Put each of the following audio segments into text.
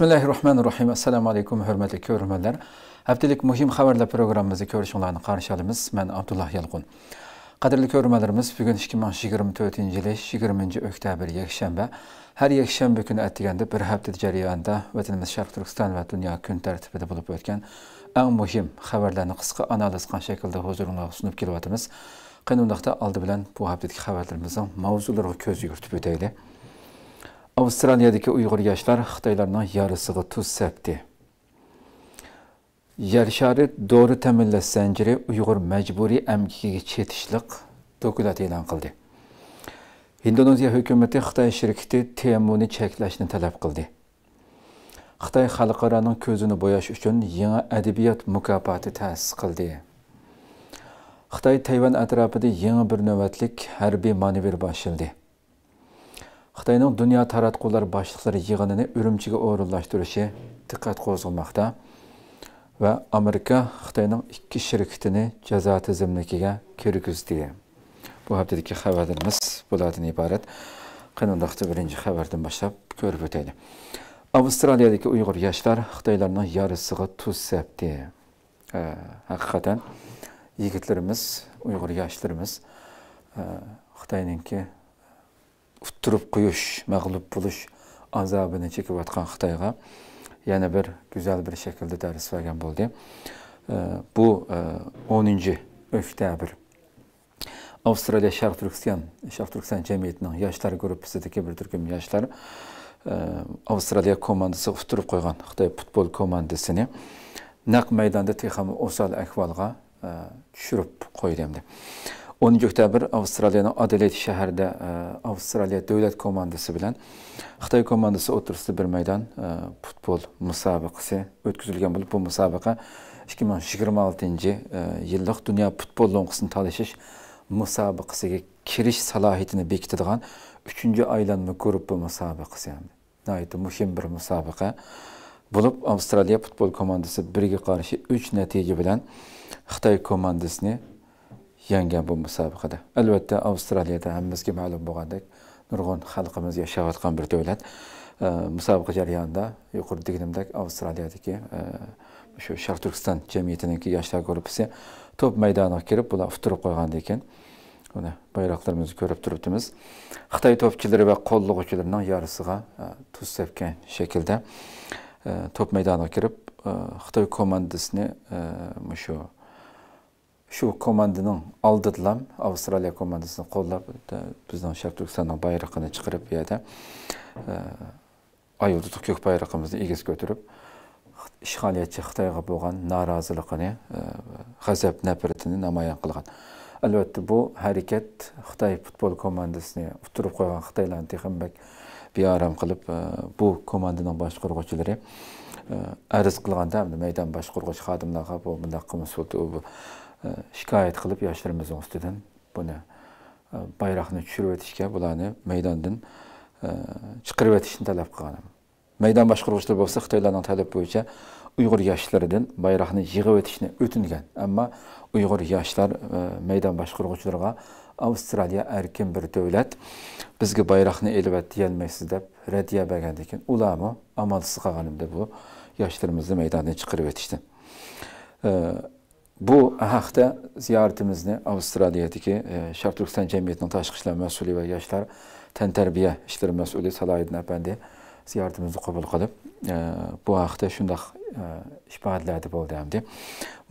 Bismillahirrahmanirrahim. Assalamu alaykum hörmətli görürmənlər. Həftəlik mühim xəbərlər proqramımızı görüşünlərini qarşılayırıq. Mən Abdullah Yalqın. Qadirli görürmənlərimiz, bu gün 2024-cü il 20 oktyabr yekşənbə. Hər yekşənbə günü ətdigəndə bir həftə cərəyanında vətənimiz Şərq Türkistan və dünya gün tərtibində olub ötən ən mühim xəbərlərini qısqa analiz qan şəkildə huzurunuza sunub kelyatımız. Qanundaqda aldı bilən bu həftəki xəbərlərimizin mövzularına göz yürütüb ötəylik. Avstraliyadagi uyg'ur yoshlar xitoylarning yarisiga tuz sepdi. Yer shari dori ta'minlash zanjiri uyg'ur majburiy amgikiga chetishliq dokulat e'lon qildi. Indoneziya hukumati xitoy shirkati tmuni cheklashni talab qildi. Xitoy xalqaroning ko'zini bo'yash uchun yangi adabiyot mukofoti ta'sis qildi. Xitoy tayvan atrofida yangi bir navbatlik harbiy manevr boshlandi xitoyning dunyo taratqular boshliqlari yig'inini urumchiga o'rinlashtirishi diqqat qo'zg'amoqda va amerika xitoyning ikki shirkatini jazo tizimligiga kirgizdi. Bu haftadagi xabarlarimiz bulardan iborat. Qanundaqda birinchi xabardan boshlab ko'rib o'taylik. Avstraliyadagi uyg'ur yoshlar xitoylarning yarisiga tuz sepdi haqiqatan yigitlarimiz uyg'ur yoshlarimiz xitoyninki ұттырып құйыш, мәғлұп бұлыш азабыны чекіп атқан Қытайға яны бір гүзел бір шекілді дәріс баған болды. Бұ 10-інші өфтәбір Австралия Шарқ-Түркістен жәмейтінің яштары көріпісі деке бір түркім яштары Австралия командасы ұттырып қойған Қытай футбол командасыны Нақ мәйданды тихамы осал әквалға түшіріп қойдемді. 10 oktyabr Avstraliyaning adelet shahrida e, Avstraliya davlat komandasi bilan Xitoy komandasi o'rtasida bir maydon e, futbol musobaqasi o'tkazilgan bo'lib, bu musobaqa 2026-yillik e, dunyo futbol lo'nqisini talashish musobaqasiga kirish salohiyatini bekitadigan 3-aylanma gruppa musobaqasi hamdi. Muhim bir musobaqa bo'lib, Avstraliya futbol komandasi birga qarshi uch natija bilan Xitoy komandasini yengan bu musobaqada. Albatta avstraliyada hammamizga ma'lum bo'lgandek nurg'un xalqimiz yashayotgan bir davlat. Musobaqa jarayonida yuqorida deganimdek avstraliyadagi shu sharq turkiston jamiyatiniki yoshlar gruppasi to'p maydoniga kirib bular utirib qo'ygan ekan. Mana bayroqlarimizni ko'rib turibdimiz. Xitoy to'pchilari va qo'llovchilarining yarisiga tuz sepgan shaklda to'p maydoniga kirib xitoy komandasini shu shu komandaning oldidilam avstraliya komandasini qo'llab bizning sharq turkistonning bayrog'ini chiqarib bu yerda ayuduq ko'k bayrog'imizni egiz ko'tarib ishg'oliyatchi xitoyga bo'lgan noroziligini g'azab nafratini namoyon qilgan. Albatta bu harakat xitoy futbol komandasini utirib qo'ygan xitoylarni texambak beorom qilib bu komandaning boshqaruvchilari arz qilganda maydon boshqaruvchi xodimlarga bu bunday shikoyat qilib yoshlarimizni ustidan buni e, bayroqni tushirib o'tishga bularni maydondan e, chiqarib o'tishni talab qilgan maydon boshqaruvchilar bo'lsa xitoylarning talabi bo'yicha uyg'ur yoshlaridan bayroqni yig'ib o'tishni o'tingan. Ammo uyg'ur yoshlar e, maydon boshqaruvchilarga avstraliya erkin bir davlat bizga bayroqni elib deyolmaysiz deb raddiya bergandan keyin ularmi? Amalsiz qolganimda bu yoshlarimizni maydondan chiqarib o'tishdi. Bu haqda ziyarətimizni Avstraliyadakı e, Şərq Türkistan Cəmiyyətinin Təşqi İşlər Məsuliyyəti və Yaşlar Tən Tərbiyə İşləri Məsuliyyəti Salahiddin Əfəndi ziyarətimizi qəbul qılıb, e, bu haqda şundaq e, ifadələrdə oldu həmdi.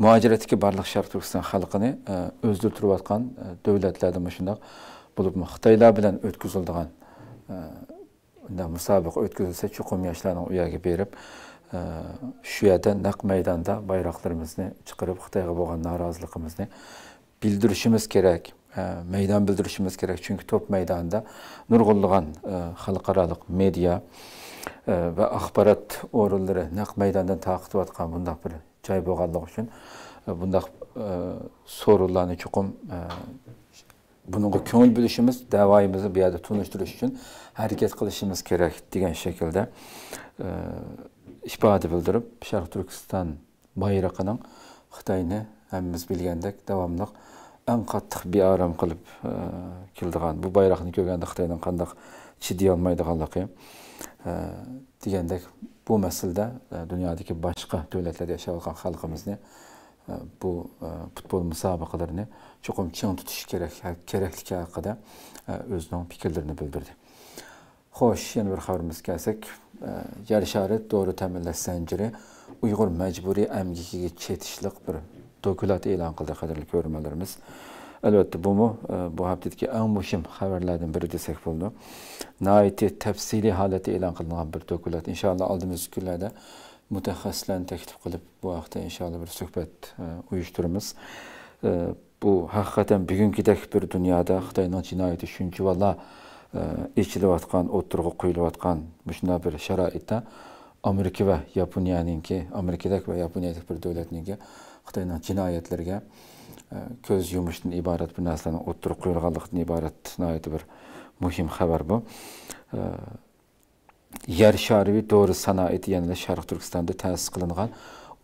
Mühacirətdəki barlıq Şərq Türkistan xalqını e, özdürtürüb atqan e, dövlətlərdə şundaq bulub Xitaylar bilan ötküzüldüğən e, müsabiqə ötküzülsə, çuqum yaşlarının uyağı verib, e, шүйәді нақ майданда байрақтарымызды чықырып қытайға болған наразылығымызды білдірішіміз керек майдан білдірішіміз керек чүнки топ майданында нұрғұллыған халықаралық медиа ва ақпарат орынлары нақ майдандан тақытып жатқан бұндақ бір жай болғанлығы үшін бұндақ со'rovlarni chuqur bunga ko'ngil bo'lishimiz davoyimizni bu yerda tunishtirish uchun harakat qilishimiz kerak degan shaklda ipade bildirip, Şarkı Türkistan bayrağının Xitayını hemimiz bilgendek devamlı en kattık bir aram kılıp e, kildiğen, bu bayrağını görgende Xitaydan kandak çidi almaydıganlıqı e, digendek bu meselede dünyadaki başka devletlerde yaşayalkan halkımızını e, bu e, futbol müsabakalarını çok çın tutuş gerek, gereklik hakkında e, özünün fikirlerini bildirdi. Xo'sh yana bir xabarimizga kelsak e, yer shari to'g'ri ta'minlash zanjiri uyg'ur majburiy amgikiga chetishliq bir dokulat e'lon qildi qadrli ko'rmalarimiz. Albatta bumi bu e, haftadagi eng muhim xabarlardan biri desak bo'ldi. Nihoyatda tafsiliy holati e'lon qilingan bir dokulat. Inshaalloh oldimizgi kunlarda mutaxassislarni taklif qilib bu haqda inshaalloh bir suhbat e, uyushtiramiz. Bu haqiqatan bugungidek bir dunyoda xitoyning jinoyati shuncha valla ichilayotgan o'tirg'i quyilayotgan shunday bir sharoitda amerika va yaponiyaninki amerikadagi va yaponiyadagi bir davlatninki xitoyni jinoyatlarga e, ko'z yumishdan iborat bir narsani o'ttirib qo'yilganlikdan iborat bir muhim xabar bu. Yer shariviy dori sanoati yanada sharq turkistonda ta'sis qilingan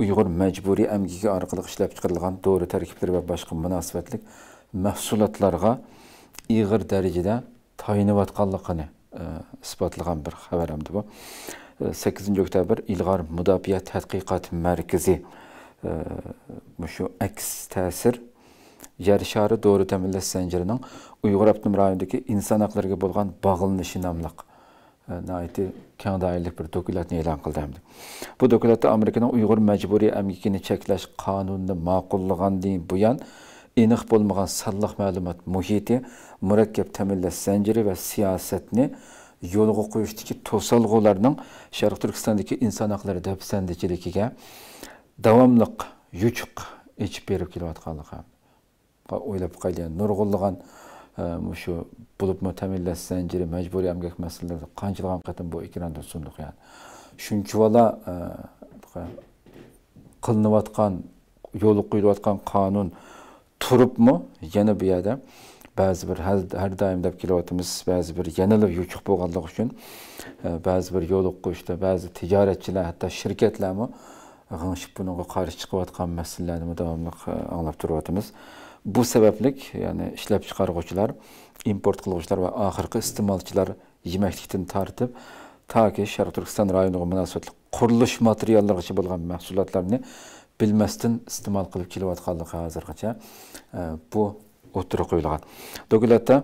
uyg'ur majburiy amgigi orqali ishlab chiqarilgan dori tarkiblari va boshqa munosabatlik mahsulotlarga ig'ir darajada tayinlayotganligini isbotlagan bir xabar hamdi bu 8 oktyabr ilg'or mudofaa tadqiqot markazi shu aks ta'sir yer shari doğru təminləş zəncirinin Uyğur Abdum rayonundakı insan haqlarına bolğan bağlanışı namlıq nəhayəti kən dairlik bir dokumentni elan qıldı həmdi. Bu dokumentdə Amerikanın Uyğur məcburi əmgikini çəkləş qanununu maqulluğandan bu yan aniq bo'lmagan sonliq ma'lumot muhiti murakkab ta'minlash zanjiri va siyosatni yo'lga qo'yishdagi to'solg'ularning sharq turkistondagi inson haqlari dafsandichiligiga davomliq yuchuq ichib berib kelayotganligi o'ylab qo'ygan nurg'unlagan e, shu bo'libmi ta'minlash zanjiri majburiy amgak masalalarida qanchalar qatim bu ekranda sundiq yani. Shunchavala e, qilinayotgan yo'l qo'yilayotgan qonun turibmi? Yana bu yerda ba'zi bir har doim deb kelyapmiz ba'zi bir yanada yuchuq bo'lganligi uchun e, ba'zi bir yo'l ba'zi tijoratchilar hatto shirkatlarmi g'ingshib bunga qarshi chiqayotgan masalalarni davomli e, anglab turyapmiz. Bu sabablik ya'ni ishlab chiqaruvchilar import qiluvchilar va oxirgi iste'molchilar yemaklikdan tortib toki sharq turkiston rayoniga munosabatli qurilish materiallarigacha bo'lgan mahsulotlarni bilmasdan iste'mol qilib kelayotganligi hozirgacha e, bu o'tirib qo'yilgan dokumentda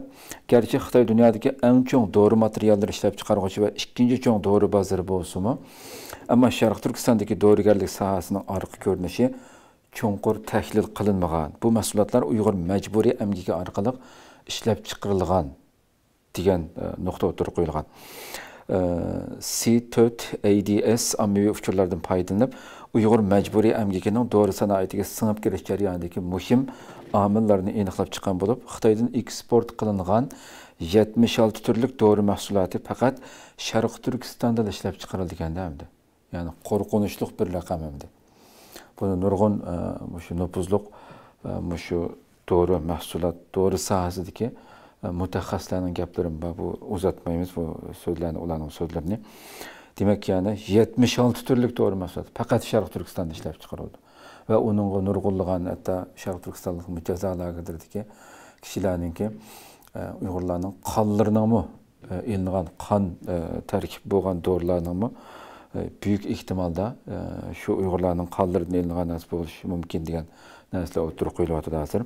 garchi xitoy dunyodagi eng chong dori materiallar ishlab chiqaruvchi va ikkinchi chong dori bozori bo'lsimi ammo sharq turkistondagi dorigarlik sohasining orqa ko'rinishi chuqur tahlil qilinmagan. Bu mahsulotlar uyg'ur majburiy amgigi orqali ishlab chiqarilgan degan e, nuqta o'tirib qo'yilgan Э, C4 ADS ommaviy uchurlardan foydalanib Uyg'ur majburiy amgikining dori sanoatiga singib kirish jarayonidagi muhim omillarni aniqlab chiqqan bo'lib, Xitoydan eksport qilingan 76 turlik dori mahsuloti faqat Sharq Turkistonda ishlab chiqarilgan hamda. Ya'ni qo'rqinchli bir raqam hamda. Buni nurg'un shu e, nopuzliq shu e, dori mahsulot, dori sohasidagi mutaxassislarning gaplarini bu uzatmaymiz bu so'zlarni ularning so'zlarini demak ya'ni yetmish olti turlik to'g'ri mahsulot faqat sharq turkistonda ishlab chiqarildi va uningga nurg'unlagan hatto sharq turkistonlik mujazo lagerlaridagi kishilarninki uyg'urlarning qonlarinimi ilingan qon tarkib bo'lgan dorilarnimi buyuk ehtimolda shu uyg'urlarning qonlaridan ilingan narsa bo'lishi mumkin degan narsalar o'tirib qo'yilyapti hozir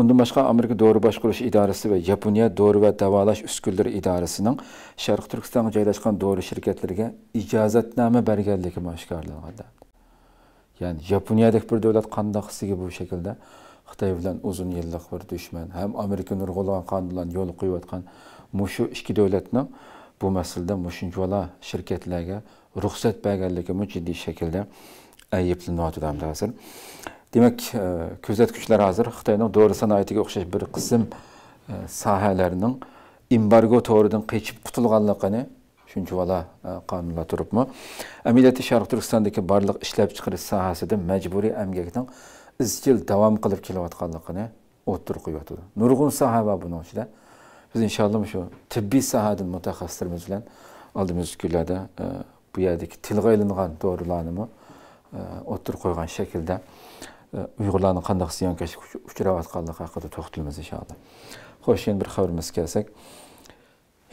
undan boshqa amerika dori boshqarish idorasi va yaponiya dori va davolash uskunlari idorasining sharq turkistonga joylashgan dori shirkatlariga ijozatnoma berganligi oshkorlangan ya'ni yaponiyadek bir davlat qandoq hissiga bu shaklda xitoy bilan uzun yillik bir dushman ham amerika nurg'ulagan qonunlarni yo'l qo'yayotgan mushu ikki davlatning bu masalada mushunchavala shirkatlarga ruxsat berganligi jiddiy shaklda ayblanyapti hozir demak kuzatuvchilar hozir xitoyning dori sanoatiga o'xshash bir qism sohalarning embargo to'ridan qechib qutulganligini shunchavala qonunlar turibmi amaliyotda sharq turkistondagi barliq ishlab chiqarish sohasida majburiy emgakning izchil davom qilib kelayotganligini o'ttirib qo'yyapti nurg'un soha bor buni ichida biz inshaalloh shu tibbiy sohadan mutaxassislarimiz bilan oldimizgi kunlarda bu yerdagi tilga ilingan dorilarni o'ttirib qo'ygan shaklda uyg'urlarni qandaq ziyonkashlikka uchrayotganligi haqida to'xtalamiz inshaalloh. Xo'sh endi bir xabarimizga kelsak.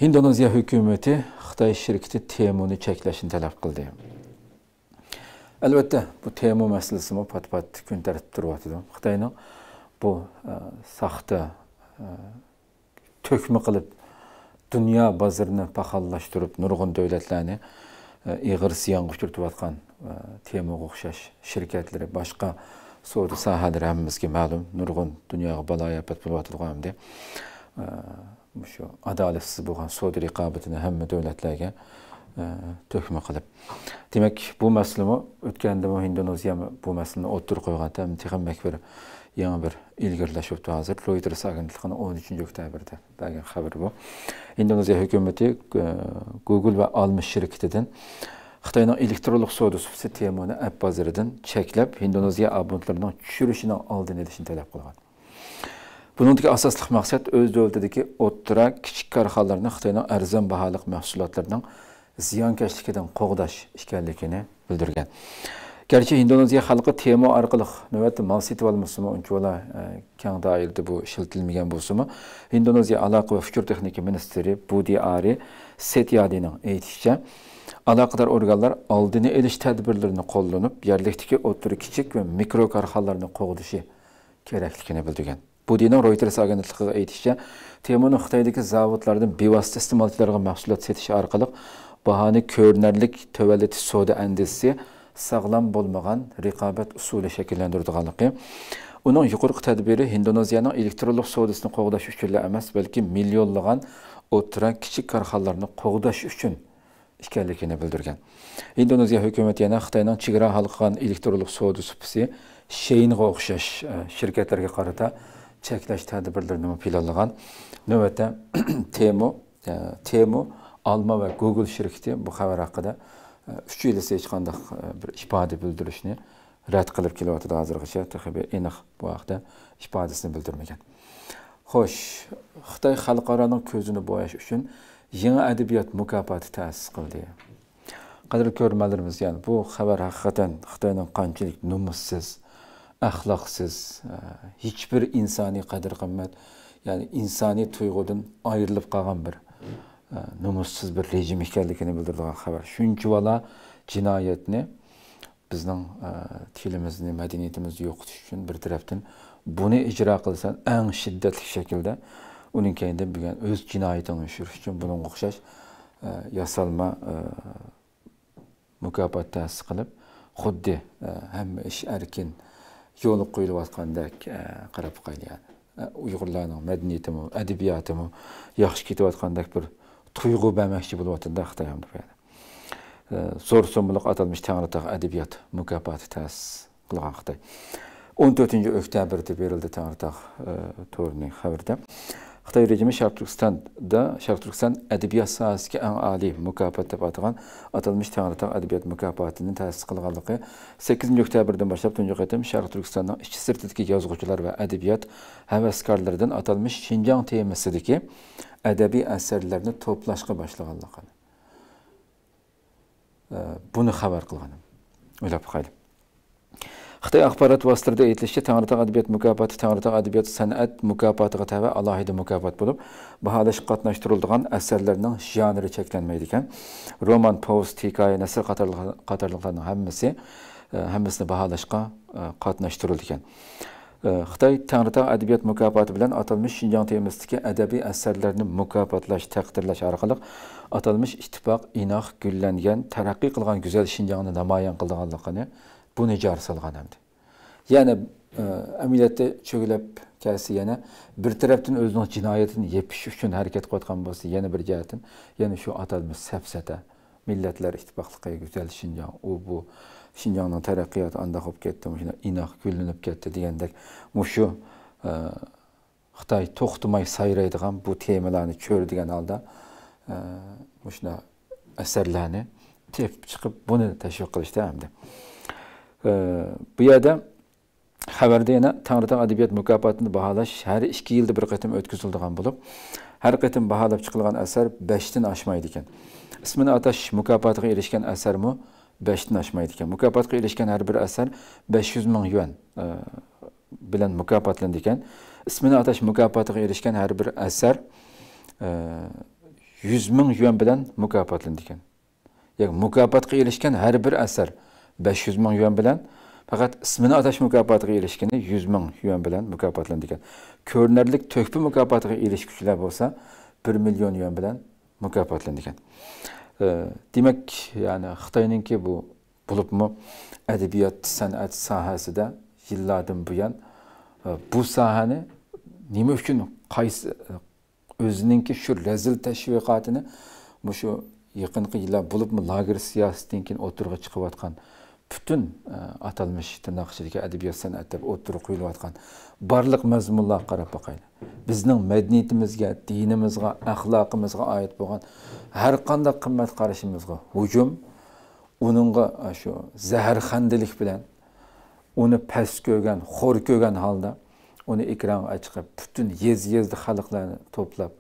Indoneziya hukumati xitoy shirkati temuni cheklashni talab qildi. Albatta bu temu masalasi pat pat kun tartibda turyotidi xitoyning bu e, saxta e, to'kma qilib dunyo bozorini paxallashtirib nurg'un davlatlarni e, ig'ir ziyonga uchratayotgan temuga o'xshash shirkatlari boshqa соору саахадыр әмімізге мәлім нұрғын дүнияға бала апат болып атылған әмде ошо адалетсиз болгон сод рыйкабытына һәммә дәүләтләргә төкмө кылып. Демәк, бу мәсьәләме үткәндә мо Индонезия бу мәсьәләне отыр койган тәм тигәнмәк бер яңа бер илгәрләшеп тә хәзер Reuters агентлыгының 13 октябрьдә дәгән хәбәр бу. Индонезия хөкүмәте Google ва алмыш şirketinden Xitayın elektroluq sodusu sistemini əb bazarından çəkləb Hindoneziya abunatlarının çürüşünə aldın edişini tələb qılğan. Bunundakı asaslıq məqsəd öz dövlətdəki otura kiçik karxanalarını Xitayın arzan bahalıq məhsullarının ziyankeşlikidən qoğdaş işkənlikini bildirgan. Gerçi Hindoneziya xalqı tema arqılıq növbətdə mal sitib almasımı, unçuvala e, kən dairdə bu işiltilməyən bulsumu, Hindoneziya Əlaqə və Fikir Texniki Ministri Budi Ari Setyadinin eytişçə, aloqador organlar oldini olish tadbirlarini qo'llanib yerlikdagi o'tiri kichik va mikro korxonalarni qo'g'dishi kerakligini bildirgan budining reuters agentligiga aytishicha temoni xitoydagi zavodlardan bevosita iste'molchilarga mahsulot setish orqali bahoni ko'rinarlik tavallatish savdo andisi sog'lom bo'lmagan raqobat usuli shakllantirganligi uning yuqorqi tadbiri indoneziyaning elektronlik savdosini qo'g'dash uchun emas balki millionlagan o'tira kichik korxonalarni qo'g'dash uchun ekanligini bildirgan. Indoneziya hukumati yana xitoyning chegara halqan elektronlik savdo supisi sheyinga o'xshash e, shirkatlarga qarata cheklash tadbirlarini planlagan. Navbatda temu e, temu alma va google shirkati bu xabar haqida e, uch yil hech qanday bir ifoda bildirishni rad qilib kelyapti hozirgacha. Aniq bu haqda ifodasini bildirmagan. Xo'sh xitoy xalqaroning ko'zini bo'yash uchun yangi adabiyot mukofoti ta'sis qildi. Qadrli ko'rmalarimiz ya'ni bu xabar haqiqatan xitoyning qanchalik numussiz axloqsiz e, hech bir insoniy qadr qimmat ya'ni insoniy tuyg'udan ayrilib qolgan bir e, numussiz bir rejim ekanligini bildiradigan xabar. Shunchavala jinoyatni bizning e, tilimizni madaniyatimizni yo'qotish uchun bir tarafdan buni ijro qilsan eng shiddatli shaklda uning keyinda bo'lgan o'z jinoyatini oshirish uchun bunga o'xshash yasalma mukofot ta'sis qilib xuddi hamma ish erkin yo'li qo'yilayotgandek qarab qo'yilgan uyg'urlarning madaniyatimi adabiyotimi yaxshi ketayotgandek bir tuyg'u bermoqchi bo'lyaptida xitoy ham zo'r so'mliq atalmish tangritog' adabiyot mukofoti ta'sis qilgan xitoy o'n to'rtinchi oktyabrda berildi tangritog' to'rining xabarida Xitay rejimi Şərq Türkistanda Şərq Türkistan ədəbiyyat sahəsində ən ali mükafat tapa atılan atılmış Tanrıtaq ədəbiyyat mükafatının təsis qılğanlığı 8 noktəbirdən başlayıb tuncu qətim Şərq Türkistanın iki sirtidəki yazğıçılar və ədəbiyyat həvəskarlarından atılmış Şinjan temasındakı ədəbi əsərlərini toplaşqa başlanğanlığı. Bunu xəbər qılğanım. Öyle baxayım. Xitay Axbarat Vasitələrdə etmişki, Tanrıtaq Ədəbiyyat Mükafatı, Tanrıtaq Ədəbiyyat Sənət Mükafatıqa təvə alayda mükafat olub, bahalış qatnaşdırıldığan əsərlərinin janrı çəklənməydi ikən, roman, poz, hekayə, nəsr qatarlıqlarının e, həmmisi həmmisini bahalaşqa e, qatnaşdırıldı ikən. E, Xitay Tanrıtaq Ədəbiyyat Mükafatı bilən atılmış Şinjan temizlikə ədəbi əsərlərini mükafatlaş, təqdirləş arqalıq atılmış ittifaq inaq güllənən tərəqqi qılğan gözəl Şinjanı namayan qıldığanlığını bu nigarsal qədəmdir. Yəni ə, e, əməliyyatda çöküləb gəlsə yenə bir tərəfdən özünün cinayətini yepiş üçün hərəkət qotqan bolsa, yenə bir cəhətdən, yəni şu atalmış səfsətə, millətlər ittifaqlığa gözəl Şinjan, o bu Şinjanın tərəqqiyatı anda hop getdi, məşinə inaq güllünüb getdi deyəndək, məşu e, Xitay toxtumay sayraydıqan bu temalarını kördüyən halda e, məşinə əsərlərini tep çıxıb bunu təşviq qilishdi həmdir. Bu yerda xabarda yana tangritog' adabiyot mukofotini baholash har ikki yilda bir qatim o'tkaziladigan bo'lib har qatim baholab chiqilgan asar beshdan oshmaydi ekan ismini atash mukofotiga erishgan asarmi beshdan oshmaydi ekan mukofotga erishgan har bir asar besh yuz ming yuan e, bilan mukofotlandi ekan ismini atash mukofotiga erishgan har bir asar e, yuz ming yuan bilan mukofotlandi ya'ni mukofotga erishgan har bir asar besh yuz ming yuan bilan faqat ismini atash mukofotiga erishgani 100 ming yuan bilan mukofotlandi ekan. Ko'rinarlik to'kpi mukofotiga erishguchilar bo'lsa 1 million yuan bilan mukofotlandi ekan. Demak ya'ni xitoyninki bu bo'libmi? Adabiyot san'at sohasida yillardan buyon e, bu sohani nima uchun qaysi e, o'zininki shu razil tashviqotini shu yaqinqi yillar bo'libmi lager siyosatidan keyin o'tirg'i chiqayotgan butun e, atalmish tirnoq ichidagi adabiyot san'at deb o'tirib qo'yilayotgan barliq mazmunlarga qarab boqayli bizning madaniyatimizga dinimizga axloqimizga oid bo'lgan har qanday qimmat qarashimizga hujum uningga shu e, zaharxandilik bilan uni past ko'rgan xo'r ko'rgan holda uni ekranga chiqib butun yez yezdi xalqlarni to'plab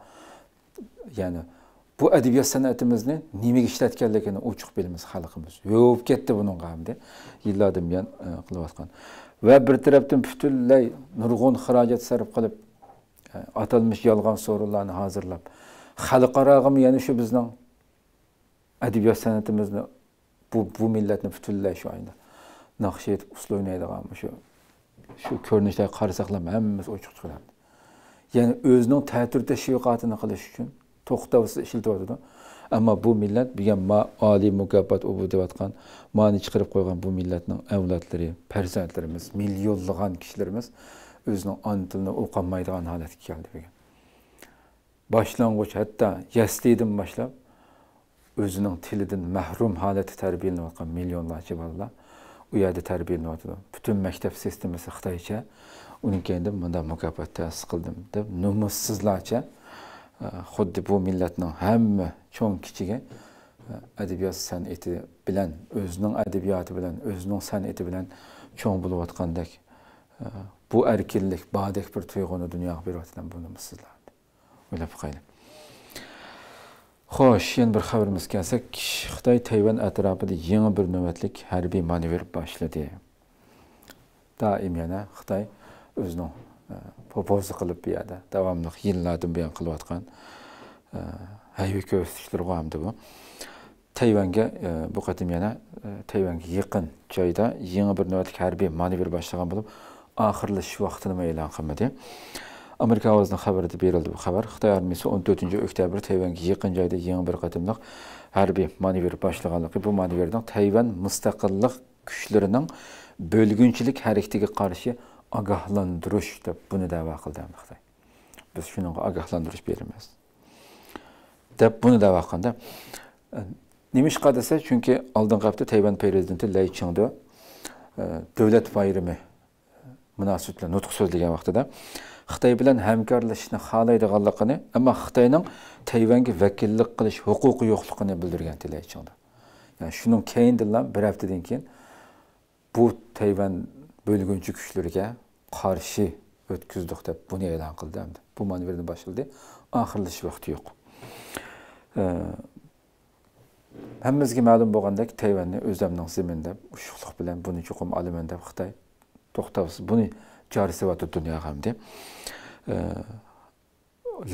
ya'ni bu adabiyot san'atimizni nimaga ishlatganligini ochiq bilamiz xalqimiz. Yo'q ketdi buning hamda yillardan buyon e, qilayotgan. Va bir tarafdan butunlay nurg'un xarajat sarf qilib e, atalmish yolg'on so'rovlarni hozirlab xalqaroga yana shu bizning adabiyot san'atimizni bu bu millatni butunlay shu ayni naqsh etib usul o'ynaydigan shu shu ko'rinishlarga qarasak hammamiz ochiq chiqadi ya'ni o'zining ta'tir tashviqotini qilish uchun to'xtovsiz ishlatyotidi ammo bu millat buga ma oliy mukofot u deyotgan mani chiqarib qo'ygan bu millatning avlodlari farzandlarimiz millionlagan kishilarimiz o'zining ona tilini o'qolmaydigan holatga keldi degan boshlang'ich hatto yaslidan boshlab o'zining tilidan mahrum holatda tarbiyalanayotgan millionlarcha bolalar u yerda tarbiyalanayotidi butun maktab sistemasi xitoycha uning keyin bunday mukofot ta'sis qildim deb numussizlarcha Э, xuddi bu millatning hamma cho'ng kichigi e, adabiyot san'ati bilan o'zining adabiyoti bilan o'zining san'ati bilan cho'ng bo'layotgandek e, bu erkinlik badek bir tuyg'uni dunyoga beryotgan buni sizlar o'ylab qo'ying xo'sh yana bir xabarimiz kelsak xitoy tayvan atrofida yangi bir navbatlik harbiy manevr boshladi. Doim yana xitoy o'zining e, propoza qilib bu davomli yillardan buyon qilayotgan e, hayviy ko'rsatishlar bu. Tayvanga e, bu qatim yana e, tayvanga yaqin joyda yangi bir navbatlik harbiy manevr boshlagan bo'lib oxirlashish vaqtini e'lon qilmadi. Amerika ovozining xabarida berildi bu xabar. Xitoy armiyasi 14 oktyabr tayvanga yaqin joyda yangi bir qatimliq harbiy manevr boshlaganligi bu manevrning tayvan mustaqillik kuchlarining bo'lgunchilik harakatiga qarshi agahlandırış da bunu dəvə qıldı əmliqdə. Biz şununla agahlandırış verilməz. Də bunu dəvə qanda Nimiş qadəsə çünki aldın qapda Tayvan prezidenti Lei Qingdi dövlət bayrımı münasibətlə nutq sözləyən vaxtda Xitay bilan həmkarlaşışını xalaydiganlığını, amma Xitayning Tayvanga vəkillik qilish hüquqi yoxluğunu bildirgan Lei Qingdi. Yəni şunun keyindilan bir həftədən keyin bu Tayvan bölgünçü kuchlarga qarshi o'tkazdik deb buni e'lon qildi bu manevrni boshildi oxirlash vaqti yo'q hammamizga ma'lum bo'lgandek tayvanni o'zlarining zimin deb ushuqliq bilan buni chuqum olaman deb xitoy to'xtovsiz buni joriy qilyapti dunyoga ham deb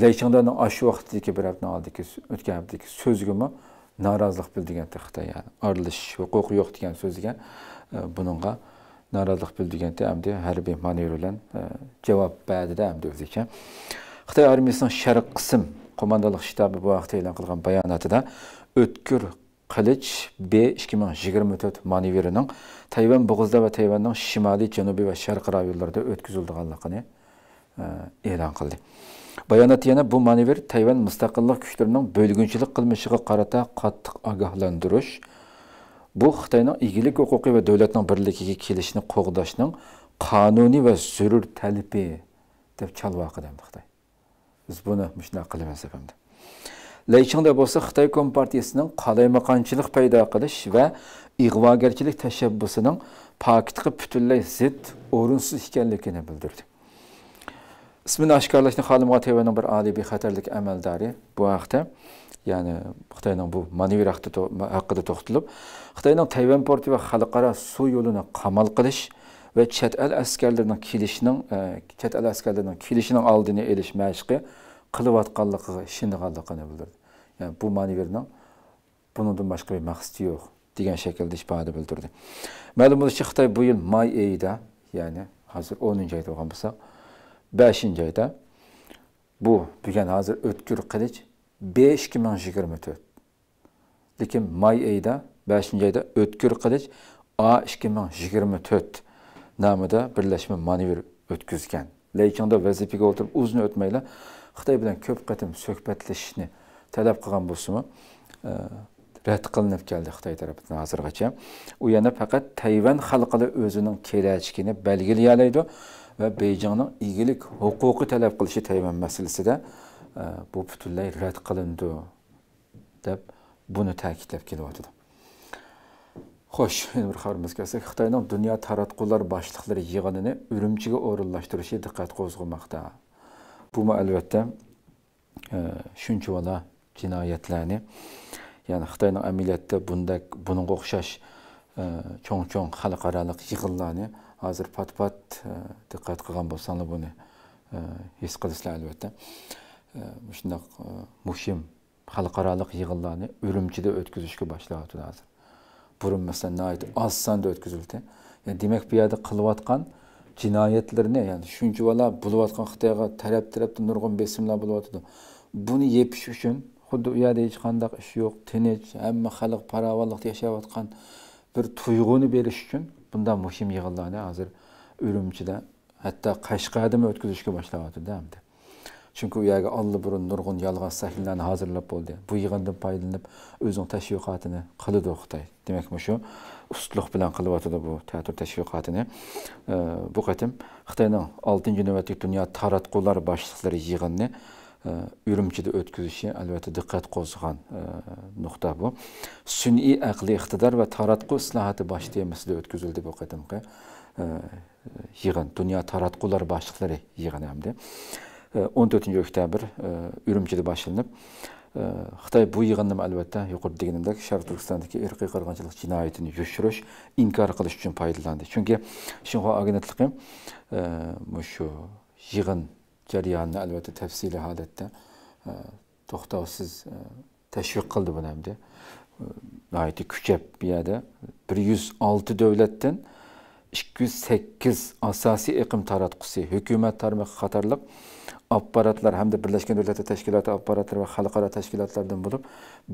leyshindan shu vaqtdagi bir hafta oldiki o'tgan haftagi so'zigami norozilik bildirgan xitoy ya'ni aralashish huquqi yo'q degan so'ziga e, buningga norozilik bildirganda hamda harbiy manevr bilan e, javob berdida hamda o'zicha xitoy armiyasining sharq qism qo'mondonlik shtabi bu vaqtda e'lon qilgan bayonotida o'tkir qilich b ikki ming yigirma to'rt manevrining tayvan bo'g'izida va tayvanning shimoliy janubiy va sharq rayonlarida o'tkazilganligini e, e'lon qildi. Bayonot yana bu manevr tayvan mustaqillik kuchlarining bo'lgunchilik qilmishiga qarata qattiq ogohlantirish bu xitoyning egilik huquqi va davlatning birligiga kelishni qo'g'dashning qonuniy va zarur talabi deb chalvoqidi xitoy biz buni shunaqa qilamiz hamda laychingda bo'lsa xitoy kompartiyasining qalaymaqonchilik paydo qilish va ig'vogarchilik tashabbusining pokitga butunlay zid o'rinsiz ekanligini bildirdi ismini oshkorlashni xohlamagan tayvanning bir oliy bexatarlik amaldori bu haqda ya'ni xitoyning bu manevr haqida to'xtalib xitoyning tayvan porti va xalqaro suv yo'lini qamal qilish va chet el askarlarining kelishining e, chet el askarlarining kelishining oldini olish mashqi qilayotganligiga ishonganligini bildirdi. Ya'ni bu manevrning bundan boshqa bir maqsadi yo'q degan shaklda ifoda bildirdi. Ma'lum bo'lishicha xitoy bu yil may oyida ya'ni hozir o'ninchi oyda bo'lgan bo'lsak beshinchi oyda bu degan hozir o'tkir qilich 5224. Lekin may ayida 5-nji ayda ötkür qilish A 2024 namida birleşme manevr ötküzgen. Leykanda vazifege oturup uzun ötmeyle Xitay bilen köp qatim söhbetleşishni talab qilgan bo'lsa-mu, e, rad qilinib keldi Xitoy tarafidan hozirgacha. U yana faqat Tayvan xalqini o'zining kelajagini belgilay oladi va Beyjingning igilik huquqi talab qilishi Tayvan masalasida bu butunlay rad qilindi deb buni ta'kidlab kelyotidi xo'sh endi bir xabarimizga kelsak xitoyning dunyo taratqular boshliqlari yig'inini urumchiga o'rinlashtirishi diqqat qo'zg'amoqda bu albatta e, shunchavala jinoyatlarni ya'ni xitoyning amaliyotda bundak bunga o'xshash e, cho'ng cho'ng xalqaroliq yig'inlarni hozir pat pat e, diqqat qilgan bo'lsanglar buni his qilasizlar albatta мындай мухим халыкаралык жыгылларны үрүмчиде өткүзүшкө башлап азыр бурун мисалы наайты аз санда өткүзүлдү yani демек bu yerде кылып аткан жинаятlarını yani şuncu valla buluvatkan Xitay'a taraf tarafta nurgun besimler buluvatıdı. Bunu yepiş üçün xuddi u yerda hech qandaq ish yo'q tinch hamma xalq parovollikda yashayotgan bir tuyg'uni berish uchun bunday muhim yig'inlarni hozir urumchida hatto qashqadimi o'tkazishga boshlayotdi hamda chunki u yerga oldinburun nurg'un yolg'on sahillarni hozirlab bo'ldi bu yig'indan foydalanib o'zining tashviqotini qiladi xitoy demak shu ustluq bilan qilyotdi bu teatr tashviqotini ee, bu qatim xitoyning oltinchi navbatlik dunyo taratqular boshliqlari yig'inni үрімчіде өткізіші әлбәтте диққат қозған нұқта бұл сүни ақли иқтидар ва таратқу ислахаты баш темасында өткізілді бұл қадымғы жиғын дүния таратқулар басшылары жиғын әмді ee, 14 oktyabr e, urumchida boshlanib ee, xitoy bu yig'inni albatta yuqorida deganimdek sharq turkistondagi irqiy qirg'inchilik jinoyatini yushirish inkor qilish uchun foydalandi chunki shinxo agentligi shu e, yig'in jarayonini albatta tafsiliy holatda e, to'xtovsiz tashviq qildi buni hamda gayet küçep bir yerde 106 devletten 208 asasi iqim taratqusi hükümet tarmaqi qatarliq apparatlar hamda birlashgan davlatlar tashkiloti apparatlari va xalqaro tashkilotlardan bo'lib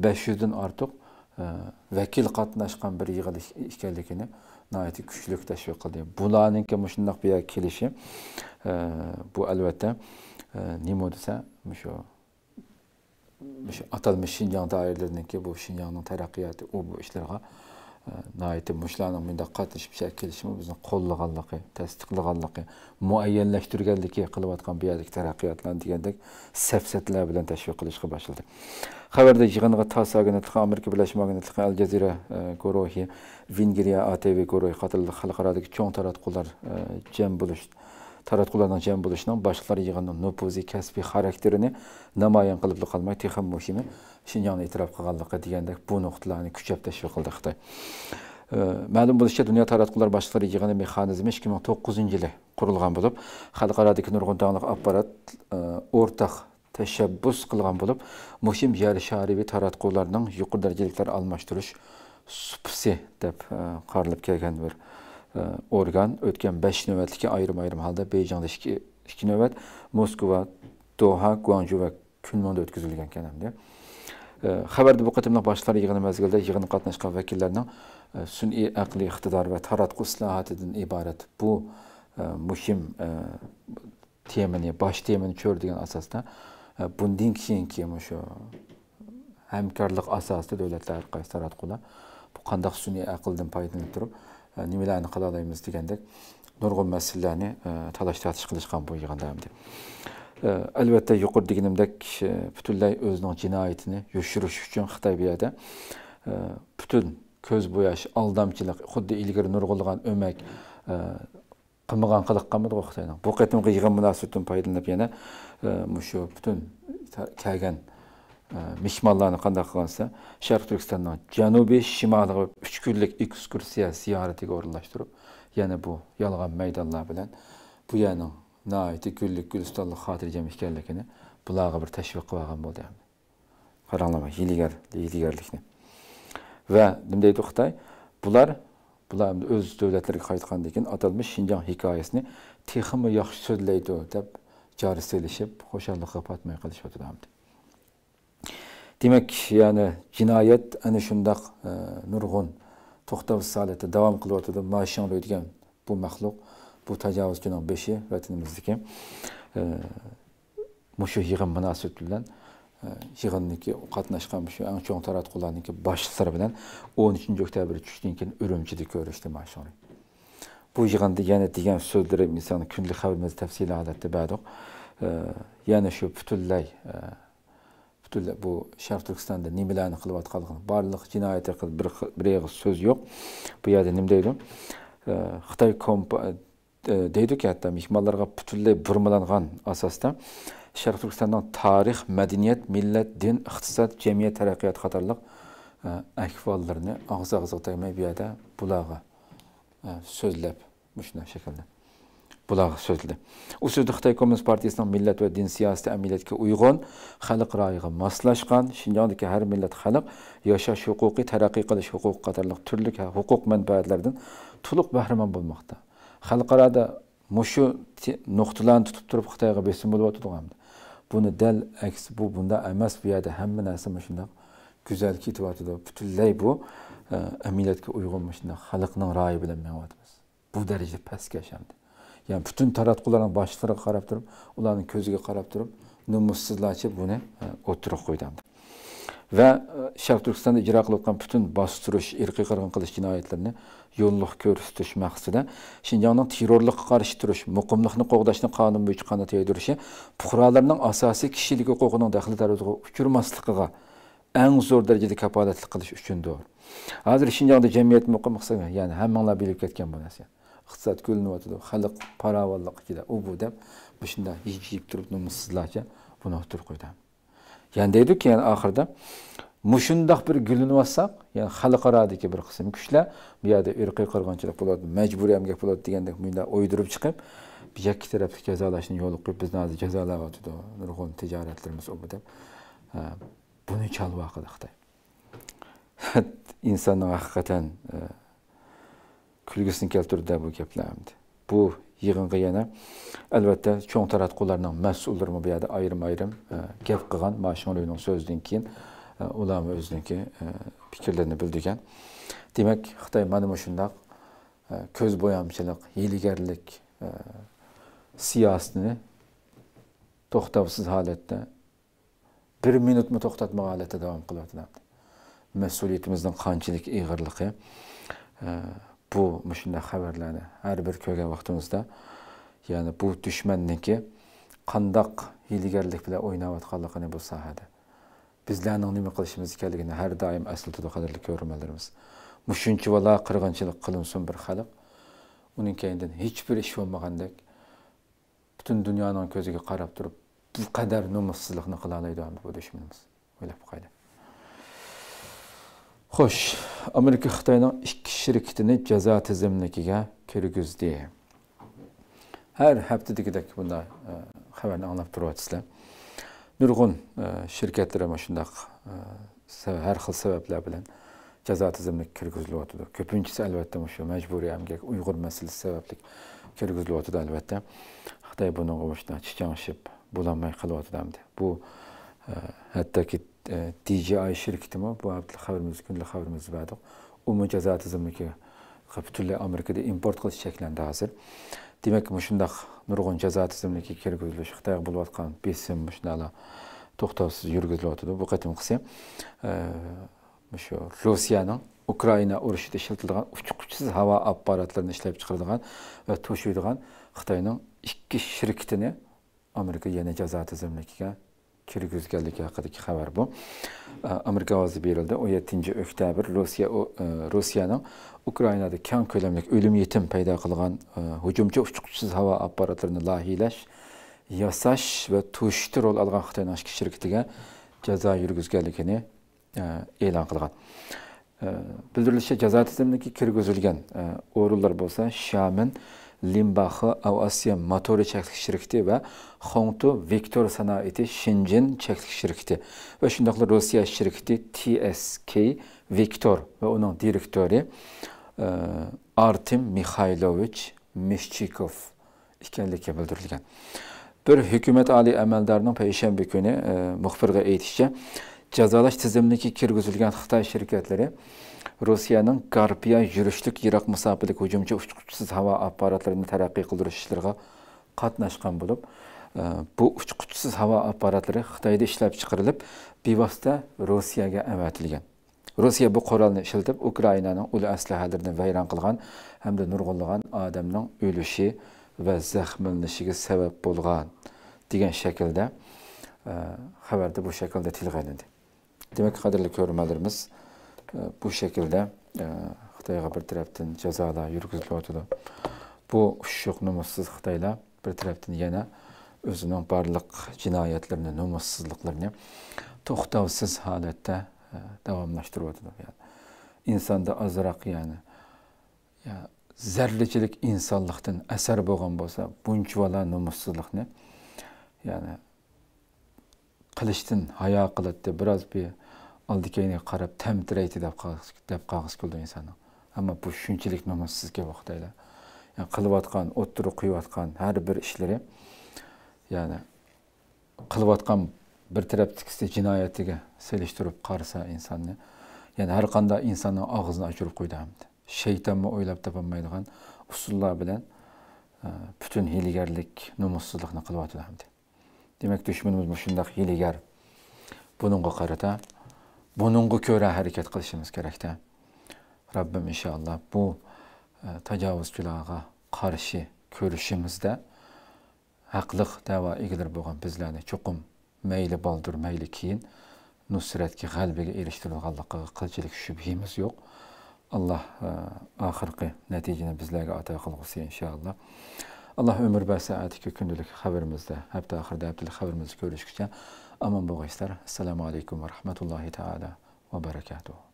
besh yuzdan ortiq e, vakil qatnashgan bir yig'ilish ekanligini nihoyatda kuchli tashviq qildi. Bularninki shundoq bu yerga kelishi e, bu albatta e, nima desa shu shu atalmish shinjong doiralariniki bu shinjongning taraqqiyoti u bu ishlarga nihoyatda mushlarning bundoq qatnashib ishga kelishimi bizni qo'llaganligi tasdiqlaganligi muayyanlashtirganligi qilayotgan bu yerdagi taraqqiyotlarni degandek safsatlar bilan tashviq qilishga boshladi xabarda yig'inga tas agentligi amerika birlashma agentligi al jazira guruhi vengriya atv guruhi qatorli xalqarodagi cho'ng taratqular jam bo'lish taratqularning jam bo'lishining boshliqlar yig'inining nufuziy kasbiy xarakterini namoyon qilib qolmay texam muhimi shinjongni e'tirof qilganligi degandek bu nuqtalarni kuchab tashviq qildi xitoy ma'lum bo'lishicha dunyo taratqular boshliqlari yig'ini mexanizmi ikki ming to'qqizinchi yili qurilgan bo'lib xalqarodagi nurg'un davlat apparat o'rtaq tashabbus qilgan bo'lib muhim yer shariviy taratqularning yuqori darajaliklar almashtirish supsi deb qaralib kelgan bir orqan ötən 5 növbətlikə ayrım-ayrım halda Beycanda 2 2 növbət, Moskva, Doha, Guangzhou və Kunmanda ötküzülgən kənəmdir. Xəbərdə bu qətmlə başlar yığını məzgildə yığını qatnaşqan vəkillərinin sünni əqli iqtidar və taratqı islahatıdan ibarət bu mühim temini, baş temini kördüyən əsasda bundan keyin ki, şu həmkarlıq əsaslı dövlətlər qaysı taratqılar bu qandaq sünni əqildən faydalanıb durub Э, немелерни қалалаймыз дегенде нұрғын маселелерни э, талаш тартыш қылышқан буйганда деп албетте э, жогору дегенімдек бүтүнлөй өзінің жинайтыны жашырыш үшін қытай бияда бүтін көз бояш алдамчылык худди илгери нургулган өмөк кымыган кылыкканмыды го қытайның бұл кытымкы жыгын мунасабеттен пайдаланып жана мушу бүтін келген mehmonlarni qanday qilgansa sharq turkistonning janubiy shimoliga uch kunlik ekskursiya ziyoratiga o'rinlashtirib yana bu yolg'on maydonlar bilan bu yerni nihoyatda gullik gulistonlik xotirjam ekanligini bularga bir tashviq qilib olgan bo'ldi qaranglar hiylagar hiylagarlikni va nima deydi xitoy bular bular o'z davlatlariga qaytgandan keyin atalmish shinjong hikoyasini texmi yaxshi so'zlaydi deb jori selishib xo'shallikqa patmay qilishyapti demak ya'ni jinoyat ana shundoq e, nurg'un to'xtovsiz holatda davom qilyotidi mashing bu maxluq bu tajovuzchining beshi vatanimizniki e, mushu yig'in munosabati bilan e, yig'inniki qatnashgan shu eng cho'ng taratqularniki boshliqlari bilan o'n uchinchi oktyabr tushdan keyin urumchida ko'rishdi mashhur bu yig'inda yana degan so'zlari misol kunlik xabarimizda tafsiliy holatda berdik e, yana shu butunlay Bütün bu Şərq Türkistanda nimələrini qılıb atqanlığını, barlıq cinayətə qıl bir bir yığız söz yox. Bu yerdə nim deyiləm. Xitay komp deydi ki, hətta mehmanlarga bütünlüy burmalanğan əsasda Şərq Türkistanın tarix, mədəniyyət, millət, din, iqtisad, cəmiyyət tərəqqiyat qatarlıq əhvallarını ağız-ağıza təymə bir yerdə bulağa sözləb müşnə şəkildə bulağı sözlü. Usulda Xitay Komünist Partiyasının millət və din siyasəti əməliyyatına uyğun, xalq rayına maslaşqan, Şinjandakı hər millət xalq yaşaş hüquqi, tərəqqi qilish hüquqi qatarlıq türlü hüquq mənbələrdən tuluq bəhrəman olmaqda. Xalqarada muşu nöqtələrini tutub durub Xitayğa besim olub oturğandı. Bunu dəl əks bu bunda emas bu yerdə həmmə nəsə məşində gözəl kitibatıda bütünlüy bu əməliyyatına uyğun məşində xalqın rayı bilan məvatımız. Bu dərəcədə pəskəş həmdir. Ya'ni butun taratqularning boshlariga qarab turib ularning ko'ziga qarab turib numussizlarcha buni e, o'tirib qo'ydi va e, sharq turkistonda ijro qilayotgan butun bostirish irqiy qirg'in qilish jinoyatlarini yo'lliq ko'rsatish maqsadida shinjongning terrorlikqa qarshi turish muqimlikni qo'g'dashni qonun bo'yicha qanot yaydirishi fuqarolarning asosiy kishilik huquqining daxli taroziga uchirmasligiga eng zo'r darajada kapolatlik qilish uchundir hozir shinjongda jamiyat muqim ya'ni hammanglar bilib ketgan bu narsa. İqtisod ko'linyotidi xalq farovonlik ichida u bu deb shunday yeyib turib nomussizlarcha buni o'tirib qo'ydi yani deydiku yani oxirida mushundoq bir gulinyotsak ya'ni xalqarodagi bir qism kuchlar bu yerda irqiy qirg'inchilik bo'ladi majburiy emgak bo'ladi degandek bunda o'ydirib chiqib ikki tarafli jazolashni yo'l qo'yib bizni hozir jazolayotidi nurg'un tijoratlarimiz u deb buni chalvoqidi xitoy. İnsonni haqiqatan kulgisini keltirdi bu gaplarni bu yig'inga yana albatta cho'ng taratqularning mas'ullari bu yerda ayrim ayrim e, gap qilgan mashhurning so'zidan keyin e, ularni o'ziniki e, fikrlarini bildirgan demak xitoy mana shundoq ko'z bo'yamchilik hiylagarlik siyosatini to'xtovsiz holatda bir minutmi to'xtatmagan holatda davom qilyapti mas'uliyatimizning qanchalik ig'irligi bu shunday xabarlarni har bir ko'rgan vaqtimizda ya'ni bu dushmanniki qandoq hiylagarlik bilan o'ynayotganligini bu sohada bizlarning nima qilishimiz kerakligini har doim eslatadi qadrli ko'rmalarimiz. Mushuncha vala qirg'inchilik qilinsin bir xalq uning keyindan hech bir ish bo'lmagandek butun dunyoning ko'ziga qarab turib bu qadar nomussizlikni qila oladi bu dushmanimiz? O'ylab qo'ydi. Xoş, Amerika Xitayının iki şirkətini cəza tizimlikiga kirgizdi. Hər həftədikidək bunda e, xəbərini anlab duruyatsizlar. Nurg'un e, şirkətlərə məşındaq e, hər xil səbəblər bilən cəza tizimlik kirgizilyotidi. Ko'pinchisi albatta shu majburiy emgak Uyg'ur masalasi sababli kirgizilyotidi albatta. Xitoy buni o'shda chichangshib bo'lolmay qilyotidi. Bu hattoki DJI shirkatimi bu xabarimiz kunlik xabarimiz berdik u jazo tizimiga butunlay amerikada import qilish cheklandi hozir demak shundoq nurg'un jazo tizimiga kirgizilish xitoyga bo'layotgan besim shunaqa to'xtovsiz yurgizilyotidi. Bu qatim qatimqisi shu rossiyaning ukraina urushida ishlatilgan uchquchsiz havo apparatlarini ishlab chiqaradigan va to'shiydigan xitoyning ikki shirkatini amerika yana jazo tizimligiga kirgizganligi haqidagi xabar bu. Amerika ovozi berildi. O'n yettinchi oktyabr rossiya e, rossiyaning ukrainada keng ko'lamli o'lim yetim paydo qilgan e, hujumchi uchquchsiz havo apparatlarini lohiylash yasash va to'shishda rol olgan xitoyning ikki shirkatiga jazo yurgizganligini e, e'lon qilgan. Bildirilishicha jazo tizimiga kirgizilgan o'rinlar bo'lsa shamin Limbaxı Avasiya Motori çəkilik şirkəti və Xongtu Vektor Sanaiti Shenzhen çəkilik şirkəti və şundaqla Rusiya şirkəti TSK Vektor və onun direktori e, Artem Mikhailovich Mishchikov ikənliyi bildirilgan. Bir hökumət ali əməldarının peyşənbə günü müxbirə aytdıqca cəzalaş tizimindəki kirgizilgan Xitay şirkətləri Rusiyanın Garpiya yürüşlük Irak musabılık hücumcu uçkuçsuz hava aparatlarını terakki kıldırış katlaşkan bulup, bu uçkuçsuz hava aparatları Xitayda işlep çıkarılıp, bivasita Rusiyaga əvətilgan. Rusiya bu quralni ishiltib Ukrainanın ulu aslahalarini vayron qilgan hamda nurg'unlagan odamning o'lishi va zaxmlanishiga sabab bo'lgan degan shaklda xabarda bu shaklda tilg'a ilindi. Demak, qadrli ko'rmalarimiz, bu shaklda e, xitoyga bir tarafdan jazolar yurgizilyotidi bu ushuq numussiz xitoylar bir tarafdan yana o'zining barliq jinoyatlarini numussizliklarini to'xtovsiz holatda davomlashtiryotidi yani insonda ozroq ya'ni zarrachilik insonlikdan asar bo'lgan bo'lsa bunchavala nomussizlikni ya'ni qilishdan hayo qiladi biroz bir oldi qarab tamtiraydi deb deb qolg'isi keldi insonni. Ammo bu shunchalik nomussizga vaqtayla yani qilayotgan o'ttirib quyayotgan har bir ishlari ya'ni qilayotgan bir tarafdagisi jinoyatiga selishtirib qarasa insonni ya'ni har qanday insonni og'zini ochirib qo'ydi hamda. O'ylab topolmaydigan usullar bilan e, butun hiylagarlik nomussizlikni qilyotdi hamda. Demak dushmanimiz shundoq hiylagar buningga qarata buningga ko'ra harakat qilishimiz kerakda robbim inshaalloh bu e, tajovuzchilarga qarshi ko'rishimizda haqliq davo egalari bo'lgan bizlarni cho'qim mayli boldir mayli keyin nusratga g'albaga erishtirganligiga qilchilik shubhimiz yo'q alloh oxirgi natijani bizlarga ato qilg'usi inshaalloh alloh umr va saatiga kundalik xabarimizda hafta oxirida haftalik xabarimizni ko'rishguncha أمام بغيستر السلام عليكم ورحمة الله تعالى وبركاته.